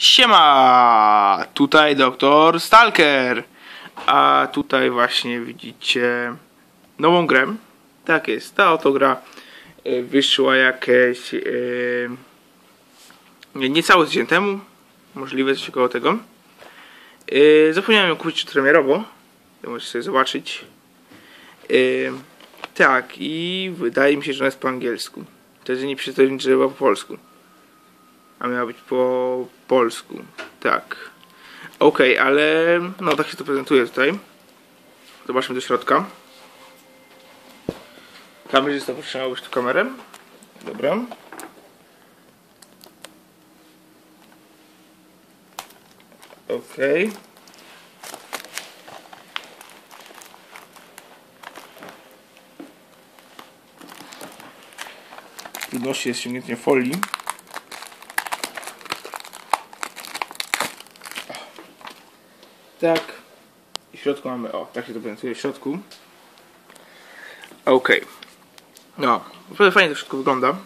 Siema! Tutaj doktor Stalker. A tutaj właśnie widzicie nową grę. Tak jest, ta oto gra e, wyszła jakieś e, nie- niecały tydzień temu. Możliwe coś około tego. E, zapomniałem ją kupić premierowo. To możecie sobie zobaczyć. Tak, i wydaje mi się, że ona jest po angielsku. Wtedy nie przytoczyć, że była po polsku. A miała być po polsku. Tak. Okej, ale no tak się to prezentuje tutaj. Zobaczmy do środka. Kamerzysta potrzebowałbyś tu kamerę. Dobra. Okej. Trudności jest ściągnięcie folii. Tak. I w środku mamy, o, tak się to prezentuje w środku. Okej. No, naprawdę fajnie to wszystko wygląda.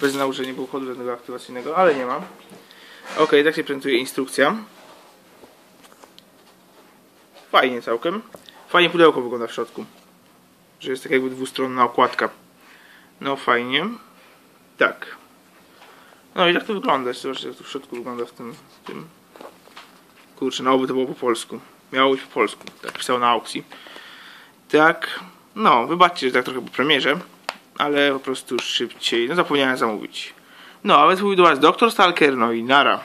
Bez nałożenia był kodu żadnego aktywacyjnego, ale nie ma. Okej, tak się prezentuje instrukcja. Fajnie całkiem. Fajnie pudełko wygląda w środku. Że jest tak jakby dwustronna okładka. No fajnie. Tak. No i tak to wygląda. Zobaczcie jak to w środku wygląda w tym, w tym Kurczę, no by to było po polsku. Miało być po polsku. Tak pisał na aukcji. Tak. No, wybaczcie, że tak trochę po premierze. Ale po prostu szybciej. No zapomniałem zamówić. No, a więc mówił do Was Doktor Stalker, no i nara.